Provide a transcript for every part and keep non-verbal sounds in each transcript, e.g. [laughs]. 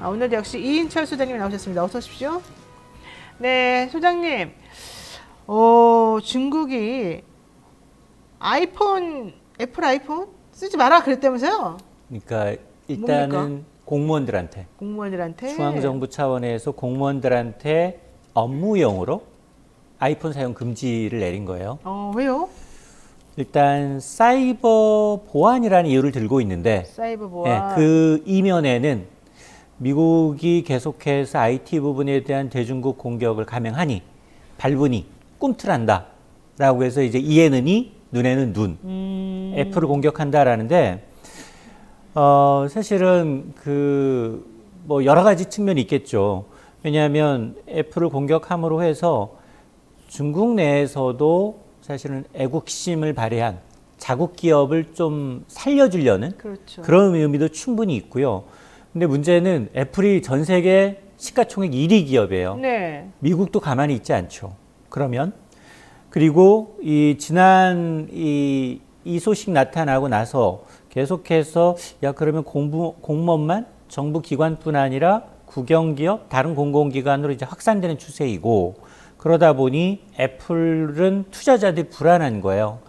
아, 오늘 역시 이인철 소장님 나오셨습니다. 어서 오십시오. 네, 소장님. 어, 중국이 아이폰, 애플 아이폰 쓰지 마라 그랬다면서요? 그러니까 일단은 뭡니까? 공무원들한테 공무원들한테. 중앙 정부 차원에서 공무원들한테 업무용으로 아이폰 사용 금지를 내린 거예요. 어, 왜요? 일단 사이버 보안이라는 이유를 들고 있는데 사이버 예, 보안. 그 이면에는 미국이 계속해서 IT 부분에 대한 대중국 공격을 감행하니 발분이 꿈틀한다 라고 해서 이제 이에는 이 눈에는 눈 음, 애플을 공격한다라는데 어 사실은 그 뭐 여러 가지 측면이 있겠죠. 왜냐하면 애플을 공격함으로 해서 중국 내에서도 사실은 애국심을 발휘한 자국 기업을 좀 살려주려는 그렇죠. 그런 의미도 충분히 있고요. 근데 문제는 애플이 전 세계 시가총액 1위 기업이에요. 네. 미국도 가만히 있지 않죠. 그러면 그리고 이 지난 이, 이 소식 나타나고 나서 계속해서 야 그러면 공부 공무원만 정부 기관뿐 아니라 국영기업 다른 공공기관으로 이제 확산되는 추세이고 그러다 보니 애플은 투자자들이 불안한 거예요.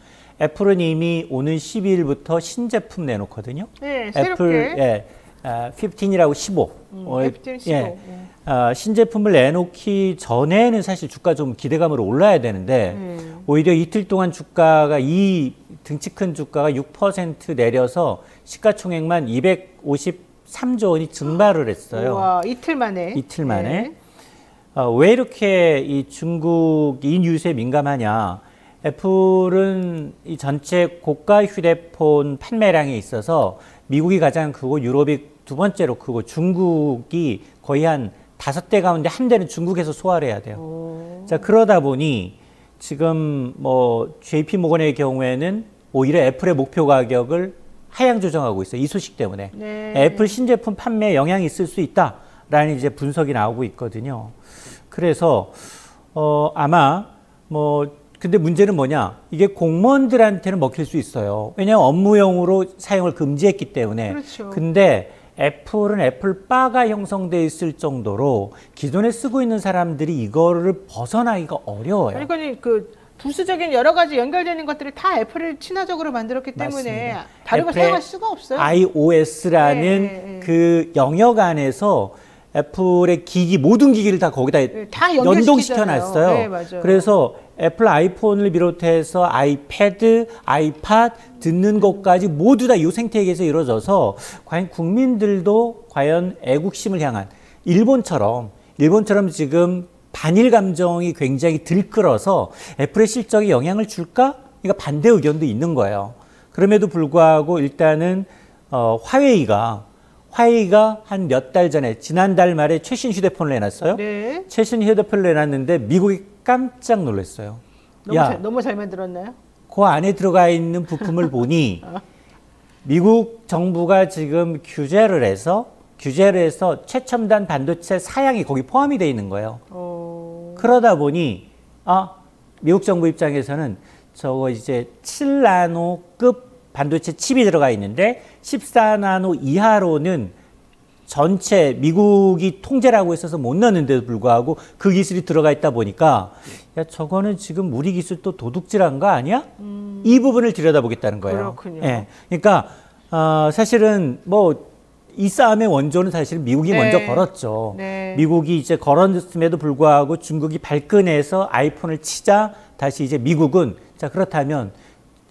애플은 이미 오는 12일부터 신제품 내놓거든요. 네, 새롭게. 애플 예, 아, 15이라고 15. 음, 어, F15. 예. 네. 아, 신제품을 내놓기 전에는 사실 주가 좀 기대감으로 올라야 되는데 네. 오히려 이틀 동안 주가가 이 등치 큰 주가가 6% 내려서 시가총액만 253조 원이 증발을 했어요. 우와, 이틀 만에. 이틀 만에. 네. 어, 왜 이렇게 이 중국 이 뉴스에 민감하냐? 애플은 이 전체 고가 휴대폰 판매량에 있어서 미국이 가장 크고 유럽이 두 번째로 크고 중국이 거의 한 다섯 대 가운데 한 대는 중국에서 소화를 해야 돼요. 오. 자 그러다 보니 지금 뭐 JP 모건의 경우에는 오히려 애플의 목표 가격을 하향 조정하고 있어요. 이 소식 때문에. 네. 애플 신제품 판매에 영향이 있을 수 있다라는 이제 분석이 나오고 있거든요. 그래서 어 아마 뭐 근데 문제는 뭐냐? 이게 공무원들한테는 먹힐 수 있어요. 왜냐하면 업무용으로 사용을 금지했기 때문에. 그렇죠. 근데 애플은 애플 바가 형성돼 있을 정도로 기존에 쓰고 있는 사람들이 이거를 벗어나기가 어려워요. 그러니까 그 부수적인 여러 가지 연결되는 것들이 다 애플을 친화적으로 만들었기 때문에 맞습니다. 다른 걸 사용할 수가 없어요. iOS라는 네, 네, 네. 그 영역 안에서 애플의 기기 모든 기기를 다 거기다 네, 다 연동시켜. 놨어요. 네. 그래서 애플 아이폰을 비롯해서 아이패드, 아이팟 듣는 것까지 모두 다 이 생태계에서 이루어져서 과연 국민들도 과연 애국심을 향한 일본처럼 일본처럼 지금 반일 감정이 굉장히 들끓어서 애플의 실적에 영향을 줄까? 그러니까 반대 의견도 있는 거예요. 그럼에도 불구하고 일단은 어, 화웨이가 화웨이가 한 몇 달 전에 지난달 말에 최신 휴대폰을 내놨어요. 네. 최신 휴대폰을 내놨는데 미국이 깜짝 놀랐어요. 너무, 야, 잘, 너무 잘 만들었나요? 그 안에 들어가 있는 부품을 [laughs] 보니 미국 정부가 지금 규제를 해서 규제를 해서 최첨단 반도체 사양이 거기 포함이 돼 있는 거예요. 어... 그러다 보니 아 미국 정부 입장에서는 저거 이제 7나노급 반도체 칩이 들어가 있는데 14나노 이하로는 전체 미국이 통제를 하고 있어서 못 넣는데도 불구하고 그 기술이 들어가 있다 보니까 야 저거는 지금 우리 기술 또 도둑질한 거 아니야? 이 부분을 들여다보겠다는 거예요. 음. 그렇군요. 예. 그러니까 어, 사실은 뭐 이 싸움의 원조는 사실 미국이 네. 먼저 걸었죠. 네. 미국이 이제 걸었음에도 불구하고 중국이 발끈해서 아이폰을 치자 다시 이제 미국은 자 그렇다면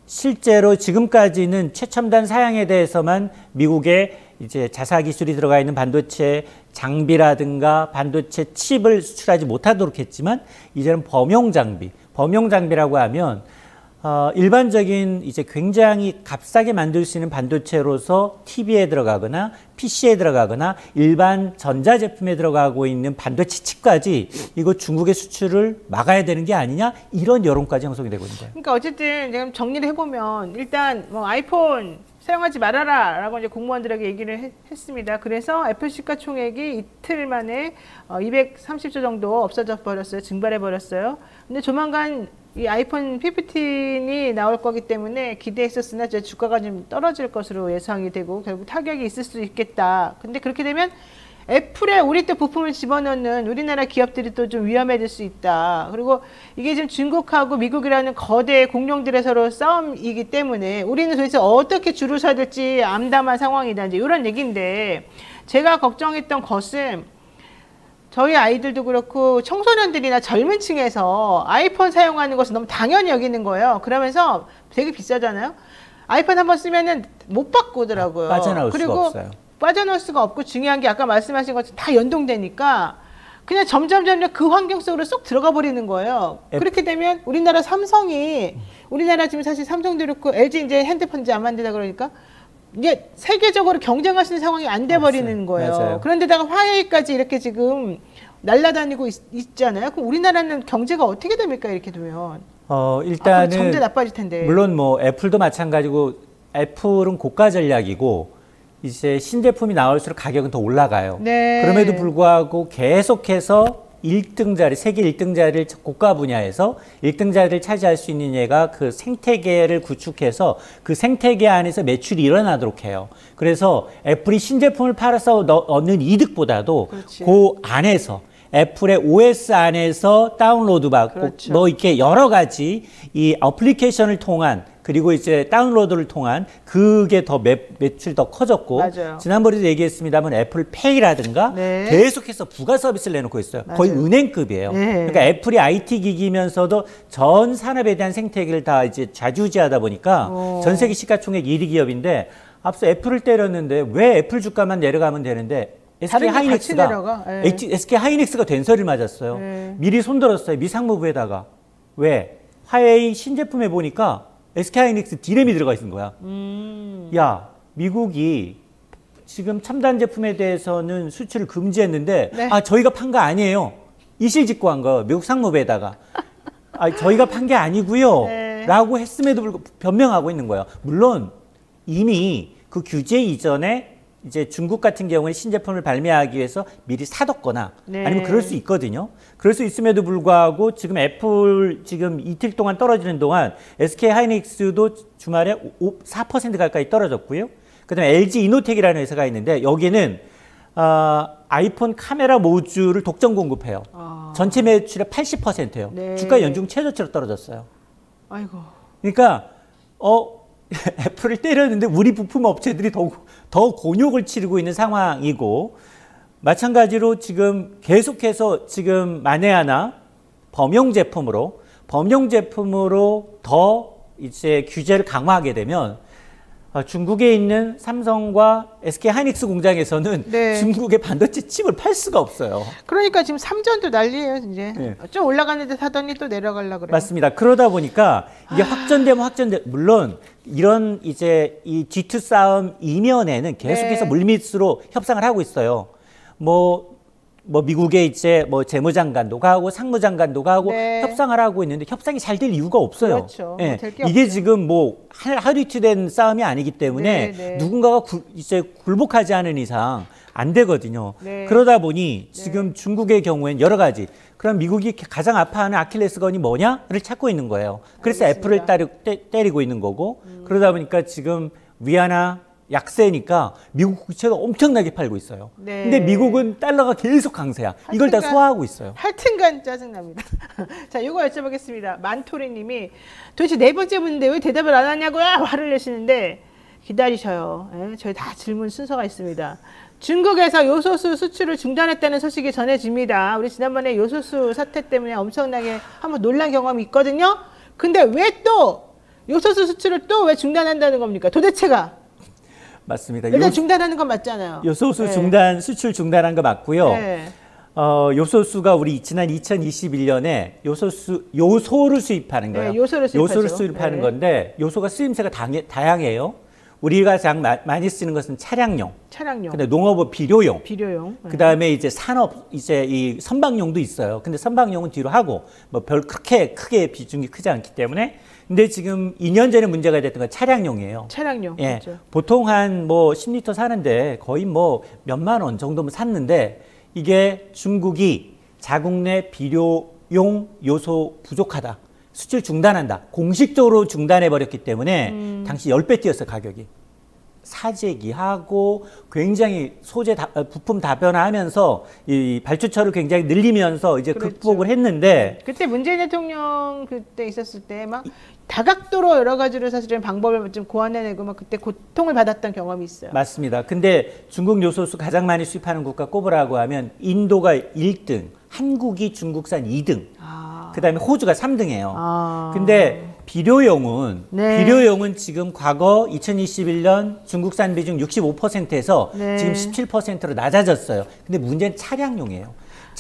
실제로 지금까지는 최첨단 사양에 대해서만 미국의 이제 자사 기술이 들어가 있는 반도체 장비라든가 반도체 칩을 수출하지 못하도록 했지만 이제는 범용 장비, 범용 장비라고 하면 어, 일반적인 이제 굉장히 값싸게 만들 수 있는 반도체로서 TV에 들어가거나 PC에 들어가거나 일반 전자제품에 들어가고 있는 반도체 칩까지 이거 중국의 수출을 막아야 되는 게 아니냐 이런 여론까지 형성이 되고 있는 거예요. 그러니까 어쨌든 지금 정리를 해보면 일단 뭐 아이폰 사용하지 말아라 라고 이제 공무원들에게 얘기를 했, 했습니다. 그래서 애플 시가총액이 이틀 만에 어, 230조 정도 없어져 버렸어요. 증발해 버렸어요. 근데 조만간 이 아이폰 15이 나올 거기 때문에 기대했었으나 주가가 좀 떨어질 것으로 예상이 되고 결국 타격이 있을 수 있겠다. 근데 그렇게 되면 애플에 우리 또 부품을 집어넣는 우리나라 기업들이 또 좀 위험해질 수 있다. 그리고 이게 지금 중국하고 미국이라는 거대 공룡들의 서로 싸움이기 때문에 우리는 도대체 어떻게 줄을 서야 될지 암담한 상황이다. 이제 이런 얘기인데 제가 걱정했던 것은 저희 아이들도 그렇고 청소년들이나 젊은 층에서 아이폰 사용하는 것을 너무 당연히 여기는 거예요. 그러면서 되게 비싸잖아요. 아이폰 한번 쓰면은 못 바꾸더라고요. 빠져나올 수가 그리고 없어요. 빠져나올 수가 없고 중요한 게 아까 말씀하신 것처럼 다 연동되니까 그냥 점점 점점 그 환경 속으로 쏙 들어가 버리는 거예요. 앱- 그렇게 되면 우리나라 삼성이 우리나라 지금 사실 삼성도 그렇고 LG 이제 핸드폰 이제 안 만든다 그러니까 이게 세계적으로 경쟁할 수 있는 상황이 안 돼 버리는. 거예요. 맞아요. 그런데다가 화웨이까지 이렇게 지금 날라다니고 있, 잖아요 그럼 우리나라는 경제가 어떻게 됩니까 이렇게 되면? 어, 앞으로 일단은 점점 나빠질 텐데. 물론 뭐 애플도 마찬가지고 애플은 고가 전략이고 이제 신제품이 나올수록 가격은 더 올라가요. 네. 그럼에도 불구하고 계속해서 1등 자리, 세계 1등 자리를 고가 분야에서 1등 자리를 차지할 수 있는 얘가 그 생태계를 구축해서 그 생태계 안에서 매출이 일어나도록 해요. 그래서 애플이 신제품을 팔아서 넣- 얻는 이득보다도 그렇지. 그 안에서 애플의 OS 안에서 다운로드 받고 그렇죠. 뭐 이렇게 여러 가지 이 어플리케이션을 통한 그리고 이제 다운로드를 통한 그게 더 매, 매출이 더 커졌고 맞아요. 지난번에도 얘기했습니다만 애플 페이라든가 네. 계속해서 부가 서비스를 내놓고 있어요. 거의 맞아요. 은행급이에요. 네. 그러니까 애플이 IT 기기면서도 전 산업에 대한 생태계를 다 이제 좌지우지하다 보니까 어. 전 세계 시가총액 1위 기업인데 앞서 애플을 때렸는데 왜 애플 주가만 내려가면 되는데 SK 하이닉스가? 예. SK 하이닉스가 된소리를 맞았어요. 네. 미리 손들었어요. 미상무부에다가. 왜? 화웨이 신제품에 보니까 SK 하이닉스 디램이 들어가 있는 거야. 음. 야, 미국이 지금 첨단 제품에 대해서는 수출을 금지했는데 네. 아, 저희가 판 거 아니에요. 이실직고 한 거. 미국 상무부에다가. 아, 저희가 판 게 아니고요. 네. 라고 했음에도 불구하고 변명하고 있는 거예요. 물론 이미 그 규제 이전에 이제 중국 같은 경우는 신제품을 발매하기 위해서 미리 사뒀거나 네. 아니면 그럴 수 있거든요. 그럴 수 있음에도 불구하고 지금 애플 지금 이틀 동안 떨어지는 동안 SK 하이닉스도 주말에 5, 4% 가까이 떨어졌고요. 그다음에 LG 이노텍이라는 회사가 있는데 여기는 어, 아이폰 카메라 모듈을 독점 공급해요. 아. 전체 매출의 80%예요. 네. 주가 연중 최저치로 떨어졌어요. 아이고. 그러니까 어 [laughs] 애플을 때렸는데 우리 부품 업체들이 더, 더 곤욕을 치르고 있는 상황이고 마찬가지로 지금 계속해서 지금 만에 하나 범용 제품으로 범용 제품으로 더 이제 규제를 강화하게 되면 어, 중국에 있는 삼성과 SK 하이닉스 공장에서는 네. 중국의 반도체 칩을 팔 수가 없어요. 그러니까 지금 삼전도 난리예요, 이제. 네. 좀 올라갔는데 사더니 또 내려가려 그래요. 맞습니다. 그러다 보니까 이게 확전되면 확전돼 물론 이런 이제 이 G2 싸움 이면에는 계속해서 네. 물밑으로 협상을 하고 있어요. 뭐 뭐 미국의 이제 뭐 재무장관도 가고 상무장관도 가고 네. 협상을 하고 있는데 협상이 잘 될 이유가 없어요. 그렇죠. 예. 될게 이게 없죠. 지금 뭐 하- 하루 이틀 된 싸움이 아니기 때문에 네, 네. 누군가가 굴- 이제 굴복하지 않은 이상 안 되거든요. 네. 그러다 보니 지금 중국의 경우엔 여러 가지 그럼 미국이 가장 아파하는 아킬레스건이 뭐냐를 찾고 있는 거예요. 그래서 알겠습니다. 음. 애플을 따리, 때, 때리고 있는 거고 그러다 보니까 지금 위안화 약세니까 미국 국채가 엄청나게 팔고 있어요. 네. 근데 미국은 달러가 계속 강세야. 이걸 다 소화하고 있어요. 하여튼간 짜증납니다. [laughs] 자, 이거 여쭤보겠습니다. 만토리님이 도대체 네 번째 문제 왜 대답을 안 하냐고요? 화를 내시는데 기다리셔요. 예, 저희 다 질문 순서가 있습니다. 중국에서 요소수 수출을 중단했다는 소식이 전해집니다. 우리 지난번에 요소수 사태 때문에 엄청나게 한번 논란 경험이 있거든요. 근데 왜 또 요소수 수출을 또 왜 중단한다는 겁니까? 도대체가 맞습니다. 일단 요, 중단하는 건 맞잖아요. 요소수 네. 중단 수출 중단한 거 맞고요. 네. 어, 요소수가 우리 지난 2021년에 요소수 요소를 수입하는 네, 거예요. 요소를 수입하죠. 수입하는 네. 건데 요소가 쓰임새가 당- 다양해요. 우리가 가장 마- 많이 쓰는 것은 차량용, 차량용, 근데 농업 비료용, 비료용. 네. 그 다음에 이제 산업 이제 이 선박용도 있어요. 근데 선박용은 뒤로 하고 뭐 별 그렇게 크게 비중이 크지 않기 때문에 근데 지금 2년 전에 문제가 됐던 건 차량용이에요. 차량용. 예, 그렇죠. 보통 한 뭐 10리터 사는데 거의 뭐 몇만 원 정도면 샀는데 이게 중국이 자국 내 비료용 요소 부족하다. 수출 중단한다. 공식적으로 중단해 버렸기 때문에 음. 당시 10배 뛰었어요, 가격이. 사재기하고 굉장히 소재 다, 어, 부품 다변화하면서 이 발주처를 굉장히 늘리면서 이제 그렇죠. 극복을 했는데 그때 문재인 대통령 그때 있었을 때 막 다각도로 여러 가지로 사실은 방법을 좀 고안해내고 막 그때 고통을 받았던 경험이 있어요. 맞습니다. 근데 중국 요소수 가장 많이 수입하는 국가 꼽으라고 하면 인도가 1등, 한국이 중국산 2등, 아, 그다음에 호주가 3등이에요. 아. 근데 비료용은 네. 비료용은 지금 과거 2021년 중국산 비중 65%에서 네. 지금 17%로 낮아졌어요. 근데 문제는 차량용이에요.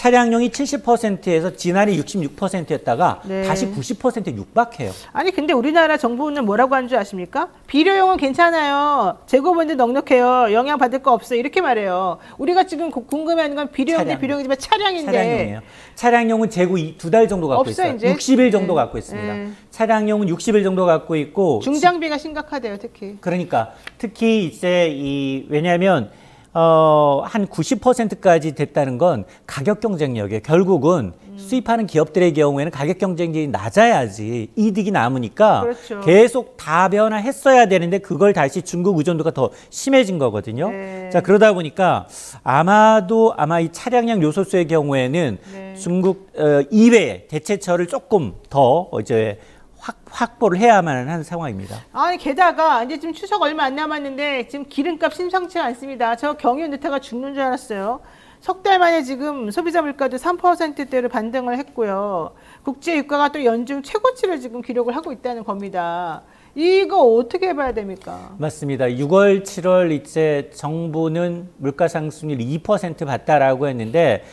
차량용이 70%에서 지난해 66%였다가 네. 다시 90%에 육박해요. 아니 근데 우리나라 정부는 뭐라고 하는 줄 아십니까? 비료용은 괜찮아요. 재고분들 넉넉해요. 영향 받을 거 없어요. 이렇게 말해요. 우리가 지금 고- 궁금해하는 건 비료용인데 차량. 비료용이지만 차량인데 차량용이에요. 차량용은 재고 두 달 정도 갖고 없어요, 있어요. 이제? 60일 정도 네. 갖고 있습니다. 네. 차량용은 60일 정도 갖고 있고 중장비가 심각하대요, 특히. 그러니까 특히 이제 이 왜냐하면 어, 한 90%까지 됐다는 건 가격 경쟁력이에요. 결국은 음. 수입하는 기업들의 경우에는 가격 경쟁력이 낮아야지 이득이 남으니까 그렇죠. 계속 다 변화했어야 되는데 그걸 다시 중국 의존도가 더 심해진 거거든요. 네. 자 그러다 보니까 아마도 아마 이 차량용 요소수의 경우에는 네. 중국 어, 이외에 대체처를 조금 더 이제 확, 확보를 해야만 하는 상황입니다. 아니 게다가 이제 지금 추석 얼마 안 남았는데 지금 기름값 심상치가 않습니다. 저 경유 넣다가 죽는 줄 알았어요. 석 달 만에 지금 소비자 물가도 3%대로 반등을 했고요. 국제 유가가 또 연중 최고치를 지금 기록을 하고 있다는 겁니다. 이거 어떻게 봐야 됩니까? 맞습니다. 6월, 7월 이제 정부는 물가 상승률 2% 봤다라고 했는데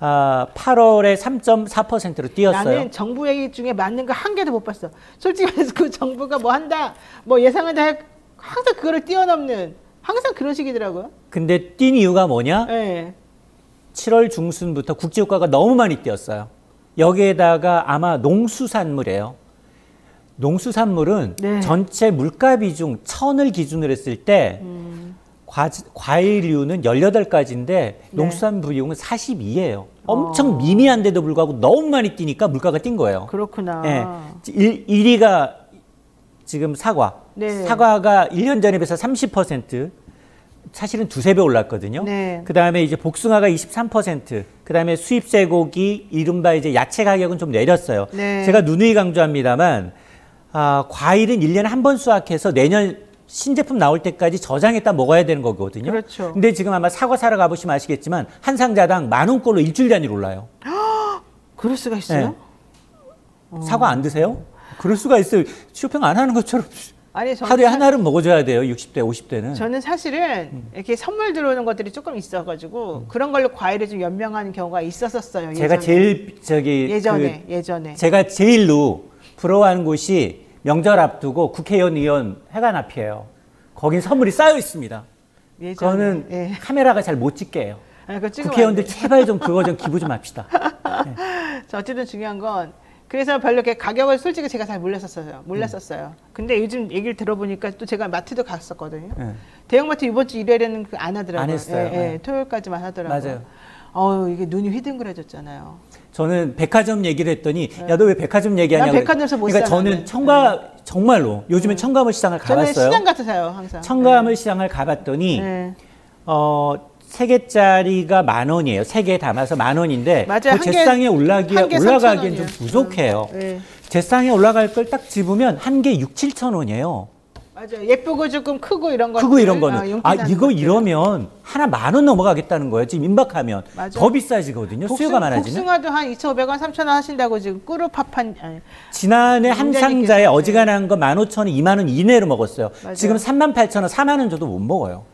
아, 8월에 3.4%로 뛰었어요. 나는 정부 얘기 중에 맞는 거 한 개도 못 봤어. 솔직히 말해서 그 정부가 뭐 한다, 뭐 예상한다, 할- 항상 그거를 뛰어넘는 항상 그런 식이더라고요. 근데 뛴 이유가 뭐냐? 예. 7월 중순부터 국제유가가 너무 많이 뛰었어요. 여기에다가 아마 농수산물이에요. 농수산물은 네. 전체 물가 비중 천을 기준으로 했을 때 음. 과, 과일류는 18가지인데 네. 농수산물 비용은 42예요. 엄청 미미한데도 불구하고 너무 많이 뛰니까 물가가 뛴 거예요. 그렇구나. 예. 1, 1위가 지금 사과. 네. 사과가 1년 전에 비해서 30% 사실은 두세 배 올랐거든요. 네. 그 다음에 이제 복숭아가 23%, 그 다음에 수입 쇠고기, 이른바 이제 야채 가격은 좀 내렸어요. 네. 제가 누누이 강조합니다만, 아, 과일은 1년에 한 번 수확해서 내년 신제품 나올 때까지 저장했다 먹어야 되는 거거든요. 그렇죠. 근데 지금 아마 사과 사러 가보시면 아시겠지만, 한 상자당 만 원꼴로 일주일 단위로 올라요. [gasps] 그럴 수가 있어요? 네. 사과 안 드세요? 그럴 수가 있어요. 쇼핑 안 하는 것처럼 아니 하루에 사- 하나는 먹어줘야 돼요. 60대, 50대는. 저는 사실은 이렇게 선물 들어오는 것들이 조금 있어가지고 그런 걸로 과일을 좀 연명하는 경우가 있었었어요. 예전에. 제가 제일 저기 예전에 그 예전에 제가 제일로 부러워하는 곳이 명절 앞두고 국회의원 의원 회관 앞이에요. 거긴 선물이 쌓여 있습니다. 예전에 그거는 예. 카메라가 잘 못 찍게 해요. 아, 국회의원들. 제발 좀 그거 좀 기부 좀 합시다. [laughs] 자, 어쨌든 중요한 건 그래서 별로 이렇게 가격을 솔직히 제가 잘 몰랐었어요. 몰랐었어요. 근데 요즘 얘기를 들어보니까 또 제가 마트도 갔었거든요. 예. 대형마트 이번 주 일요일에는 그안 하더라고요. 안 했어요. 예, 예, 네. 토요일까지만 하더라고요. 맞아요. 어우 이게 눈이 휘둥그레졌잖아요. 저는 백화점 얘기를 했더니 야 너 왜 백화점 얘기하냐? 난 백화점에서 못 그러니까 사, 저는 나는. 청가 정말로 요즘에 청가물 시장을 저는 가봤어요. 시장 가서 사요 항상. 청가물 시장을 가봤더니 네. 어, 세 개짜리가 만 원이에요. 세 개 담아서 만 원인데 맞아요. 그 제상에 올라기 올라가기엔 좀 3,000원이에요. 부족해요. 네. 제상에 올라갈 걸 딱 집으면 한 개 6, 7천 원이에요. 맞아요. 예쁘고 조금 크고 이런 거. 크고 이런 거는 아 나는 이거 것들. 이러면 하나 만 원 넘어가겠다는 거예요. 지금 임박하면 맞아요. 더 비싸지거든요. 복숭- 수요가 많아지면. 복숭아도 한 2,500원, 3,000원 하신다고 지금 꾸루파판 아니, 지난해 한 상자에. 어지간한 거 15,000원, 2만 원 이내로 먹었어요. 맞아요. 지금 38,000원, 4만 원 줘도 못 먹어요.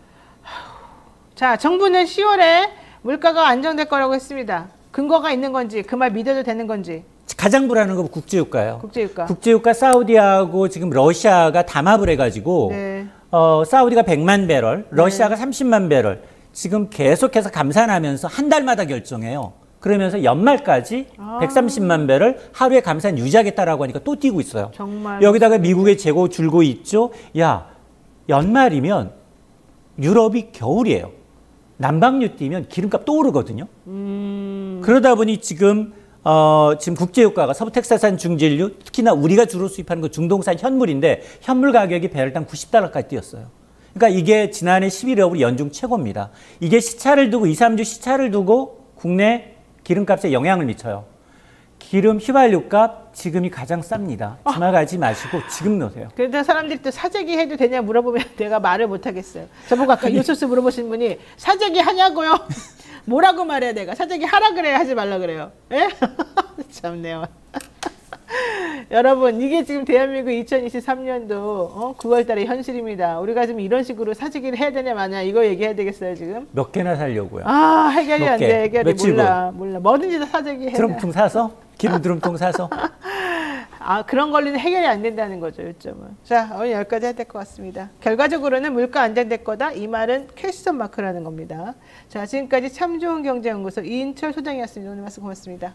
자, 정부는 10월에 물가가 안정될 거라고 했습니다. 근거가 있는 건지 그 말 믿어도 되는 건지 가장 불안한 건 국제유가예요. 국제유가. 국제유가 사우디하고 지금 러시아가 담합을 해가지고 네. 어, 사우디가 100만 배럴, 러시아가 30만 배럴 지금 계속해서 감산하면서 한 달마다 결정해요. 그러면서 연말까지 아. 130만 배럴 하루에 감산 유지하겠다라고 하니까 또 뛰고 있어요. 정말 여기다가 미국의 재고 줄고 있죠. 야, 연말이면 유럽이 겨울이에요. 난방유 뛰면 기름값 또 오르거든요. 음. 그러다 보니 지금 어, 지금 국제유가가 서부텍사산 중진류 특히나 우리가 주로 수입하는 거 중동산 현물인데 현물 가격이 배럴당 90달러까지 뛰었어요. 그러니까 이게 지난해 11월 우리 연중 최고입니다. 이게 시차를 두고 2, 3주 시차를 두고 국내 기름값에 영향을 미쳐요. 기름 휘발유값 지금이 가장 쌉니다. 지나가지 마시고 지금 넣으세요. 그런데 사람들이 또 사재기 해도 되냐 물어보면 [laughs] 내가 말을 못 하겠어요. 저보고 아까 요소스 물어보신 분이 사재기 하냐고요? [laughs] 뭐라고 말해야 내가 사재기 하라 그래야 하지 말라 그래요. 예? [laughs] 참네요. 여러분 이게 지금 대한민국 2023년도 어? 9월달의 현실입니다. 우리가 지금 이런 식으로 사재기를 해야 되냐 마냐 이거 얘기해야 되겠어요 지금. 몇 개나 살려고요. 아 해결이 몇안 개? 돼 해결이 몰라 몰라 뭐든지 다 사재기 해. 드럼통 사서 기름 드럼통 사서 [laughs] 아 그런 권리는 해결이 안 된다는 거죠 요점은. 자 오늘 여기까지 해야 될 것 같습니다. 결과적으로는 물가 안정될 거다 이 말은 퀘스천 마크라는 겁니다. 자 지금까지 참 좋은 경제연구소 이인철 소장이었습니다. 오늘 말씀 고맙습니다.